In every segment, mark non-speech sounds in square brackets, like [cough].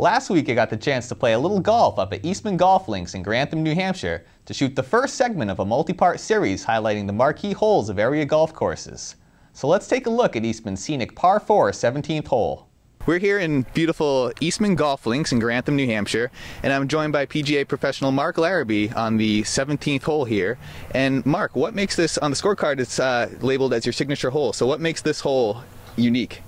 Last week I got the chance to play a little golf up at Eastman Golf Links in Grantham, New Hampshire to shoot the first segment of a multi-part series highlighting the marquee holes of area golf courses. So let's take a look at Eastman's scenic par 4 17th hole. We're here in beautiful Eastman Golf Links in Grantham, New Hampshire, and I'm joined by PGA professional Mark Larrabee on the 17th hole here. And Mark, what makes this on the scorecard? It's uh, labeled as your signature hole. So what makes this hole unique?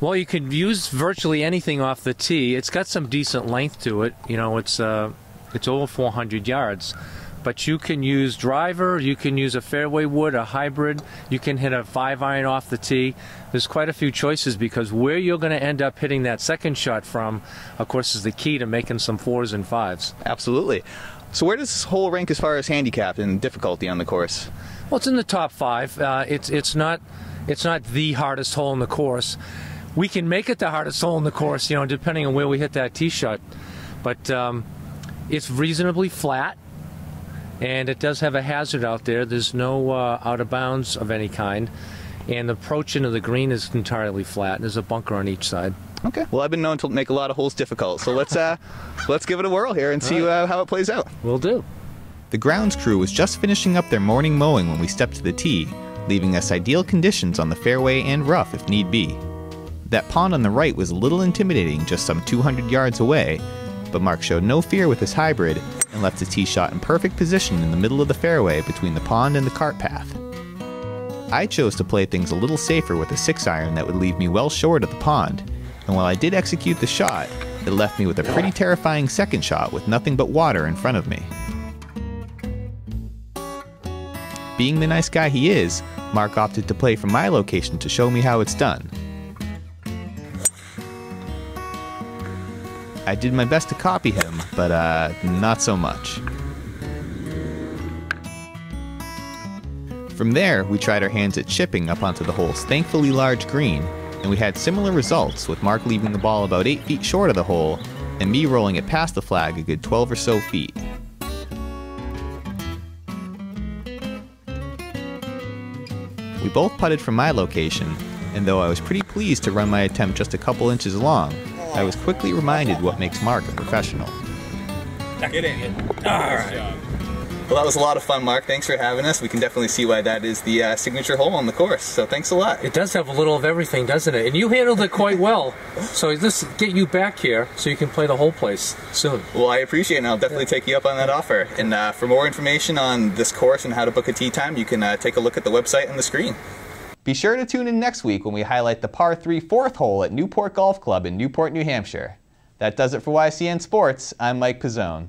Well, you can use virtually anything off the tee. It's got some decent length to it. You know, it's uh, it's over 400 yards but you can use driver, you can use a fairway wood, a hybrid, you can hit a five iron off the tee. There's quite a few choices because where you're going to end up hitting that second shot from, of course, is the key to making some fours and fives. Absolutely. So where does this hole rank as far as handicap and difficulty on the course? Well, it's in the top five. Uh, it's it's not it's not the hardest hole in the course. We can make it the hardest hole in the course, you know, depending on where we hit that tee shot. But um, it's reasonably flat and it does have a hazard out there. There's no uh, out of bounds of any kind, and the approach into the green is entirely flat. And there's a bunker on each side. Okay. Well, I've been known to make a lot of holes difficult, so let's uh, [laughs] let's give it a whirl here and see uh, how it plays out. We'll do. The grounds crew was just finishing up their morning mowing when we stepped to the tee, leaving us ideal conditions on the fairway and rough if need be. That pond on the right was a little intimidating just some 200 yards away, but Mark showed no fear with his hybrid and left his tee shot in perfect position in the middle of the fairway between the pond and the cart path. I chose to play things a little safer with a 6 iron that would leave me well short of the pond, and while I did execute the shot, it left me with a pretty terrifying second shot with nothing but water in front of me. Being the nice guy he is, Mark opted to play from my location to show me how it's done. I did my best to copy him, but uh, not so much. From there, we tried our hands at chipping up onto the hole's thankfully large green, and we had similar results with Mark leaving the ball about 8 feet short of the hole, and me rolling it past the flag a good 12 or so feet. We both putted from my location, and though I was pretty pleased to run my attempt just a couple inches long, I was quickly reminded what makes Mark a professional. Get in. All right. Well, that was a lot of fun, Mark. Thanks for having us. We can definitely see why that is the uh, signature hole on the course. So thanks a lot. It does have a little of everything, doesn't it? And you handled it quite well. So let's get you back here so you can play the whole place soon. Well, I appreciate it, and I'll definitely take you up on that offer. And uh, for more information on this course and how to book a tee time, you can uh, take a look at the website on the screen. Be sure to tune in next week when we highlight the par 3 fourth hole at Newport Golf Club in Newport, New Hampshire. That does it for YCN Sports. I'm Mike Pezone.